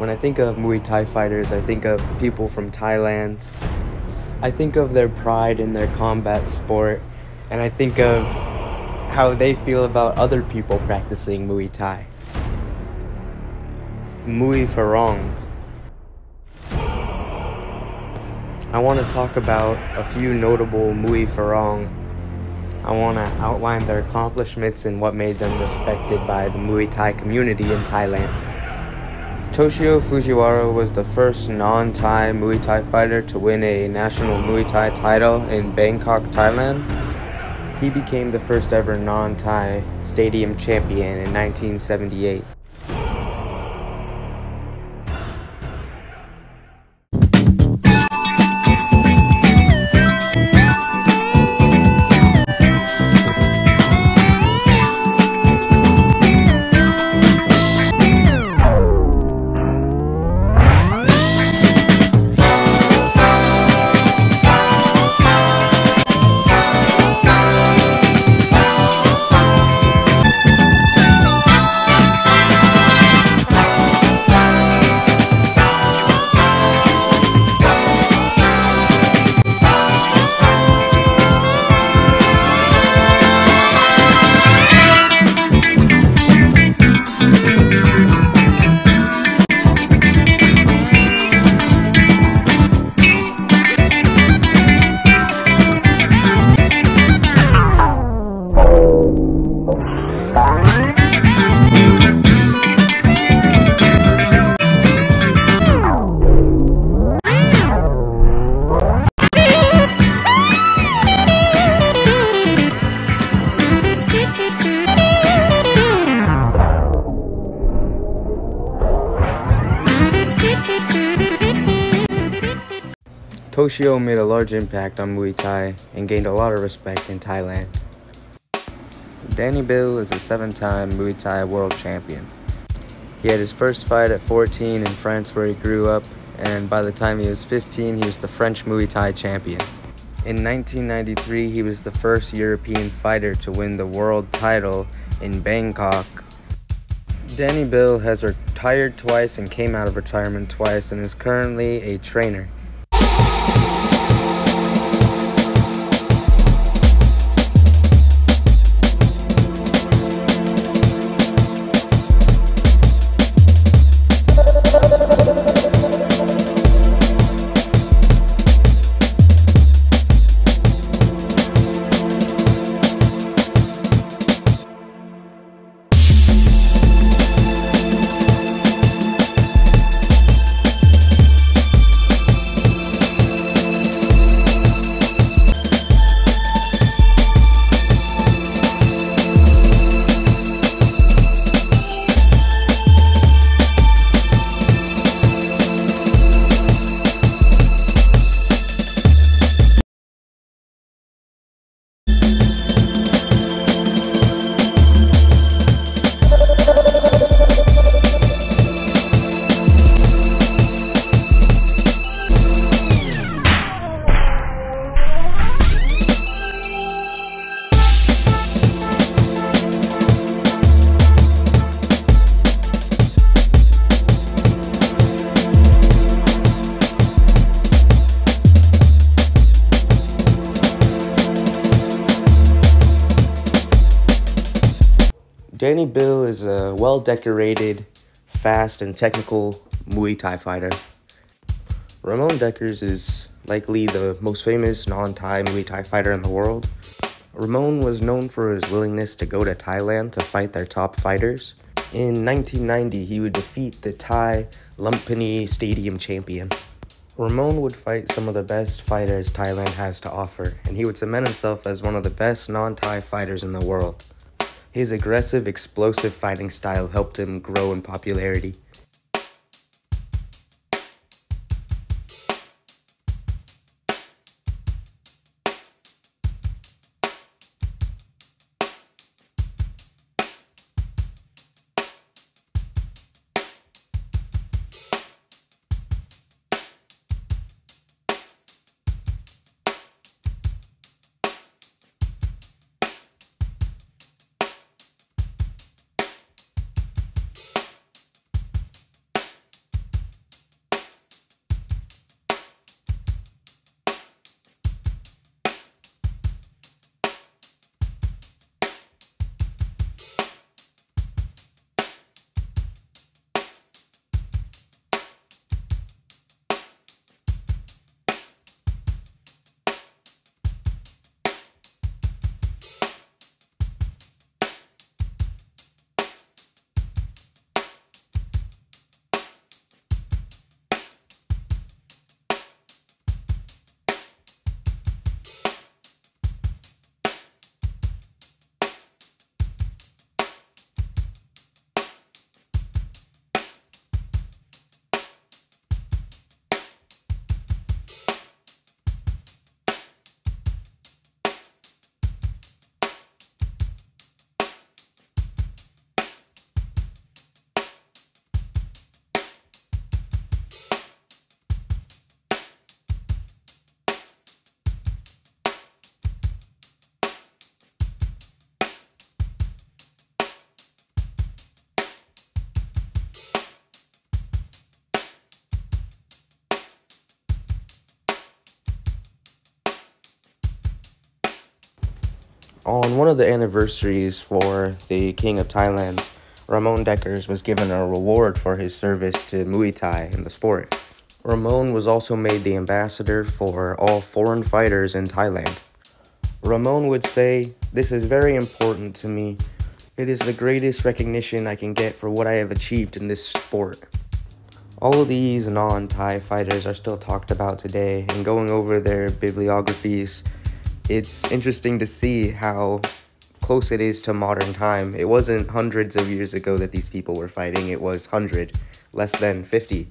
When I think of Muay Thai fighters, I think of people from Thailand. I think of their pride in their combat sport, and I think of how they feel about other people practicing Muay Thai. Muay Farang. I want to talk about a few notable Muay Farang. I want to outline their accomplishments and what made them respected by the Muay Thai community in Thailand. Toshio Fujiwara was the first non-Thai Muay Thai fighter to win a national Muay Thai title in Bangkok, Thailand. He became the first ever non-Thai stadium champion in 1978. Toshio made a large impact on Muay Thai and gained a lot of respect in Thailand. Dany Bill is a seven-time Muay Thai world champion. He had his first fight at 14 in France where he grew up, and by the time he was 15, he was the French Muay Thai champion. In 1993, he was the first European fighter to win the world title in Bangkok. Dany Bill has retired twice and came out of retirement twice and is currently a trainer. Dany Bill is a well-decorated, fast, and technical Muay Thai fighter. Ramon Dekkers is likely the most famous non-Thai Muay Thai fighter in the world. Ramon was known for his willingness to go to Thailand to fight their top fighters. In 1990, he would defeat the Thai Lumpini Stadium champion. Ramon would fight some of the best fighters Thailand has to offer, and he would cement himself as one of the best non-Thai fighters in the world. His aggressive, explosive fighting style helped him grow in popularity. On one of the anniversaries for the King of Thailand, Ramon Dekkers was given a reward for his service to Muay Thai in the sport. Ramon was also made the ambassador for all foreign fighters in Thailand. Ramon would say, This is very important to me. It is the greatest recognition I can get for what I have achieved in this sport. All of these non Thai fighters are still talked about today, and going over their bibliographies it's interesting to see how close it is to modern time. It wasn't hundreds of years ago that these people were fighting, it was 100, less than 50.